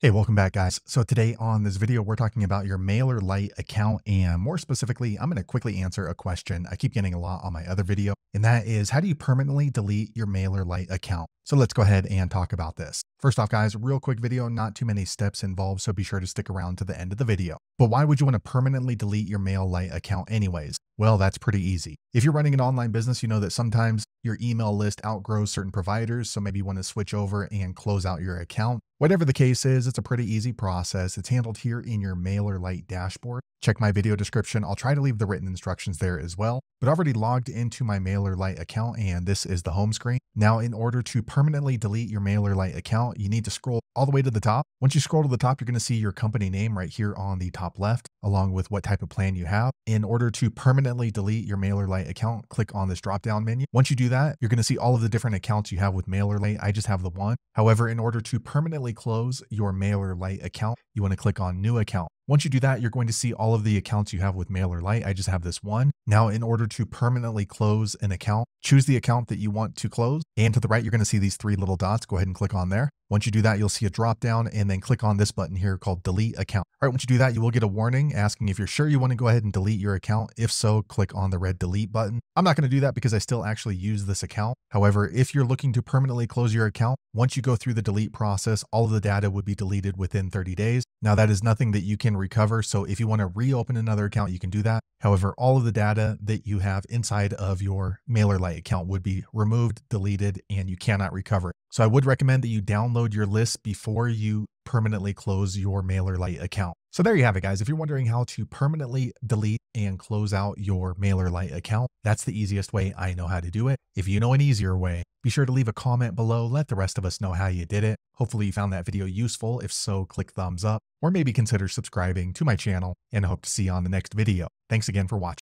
Hey, welcome back guys. So today on this video, we're talking about your MailerLite account and more specifically, I'm going to quickly answer a question I keep getting a lot on my other video, and that is how do you permanently delete your MailerLite account? So let's go ahead and talk about this. First off guys, real quick video, not too many steps involved, so be sure to stick around to the end of the video. But why would you want to permanently delete your MailerLite account anyways? Well, that's pretty easy. If you're running an online business, you know that sometimes your email list outgrows certain providers, so maybe you want to switch over and close out your account. Whatever the case is, it's a pretty easy process. It's handled here in your MailerLite dashboard. Check my video description. I'll try to leave the written instructions there as well. But I've already logged into my MailerLite account and this is the home screen. Now, in order to permanently delete your MailerLite account, you need to scroll all the way to the top. Once you scroll to the top, you're going to see your company name right here on the top left, along with what type of plan you have. In order to permanently delete your MailerLite account, click on this drop down menu. Once you do that, you're going to see all of the different accounts you have with MailerLite. I just have the one. However, in order to permanently close your MailerLite account, you want to click on new account. Once you do that, you're going to see all of the accounts you have with MailerLite. I just have this one. Now, in order to permanently close an account, choose the account that you want to close. And to the right, you're going to see these three little dots. Go ahead and click on there. Once you do that, you'll see a drop down and then click on this button here called delete account. All right, once you do that, you will get a warning asking if you're sure you want to go ahead and delete your account. If so, click on the red delete button. I'm not going to do that because I still actually use this account. However, if you're looking to permanently close your account, once you go through the delete process, all of the data would be deleted within 30 days. Now that is nothing that you can recover. So if you want to reopen another account, you can do that. However, all of the data that you have inside of your MailerLite account would be removed, deleted, and you cannot recover it. So I would recommend that you download your list before you permanently close your MailerLite account. So there you have it, guys. If you're wondering how to permanently delete and close out your MailerLite account, that's the easiest way I know how to do it. If you know an easier way, be sure to leave a comment below. Let the rest of us know how you did it. Hopefully you found that video useful. If so, click thumbs up or maybe consider subscribing to my channel and hope to see you on the next video. Thanks again for watching.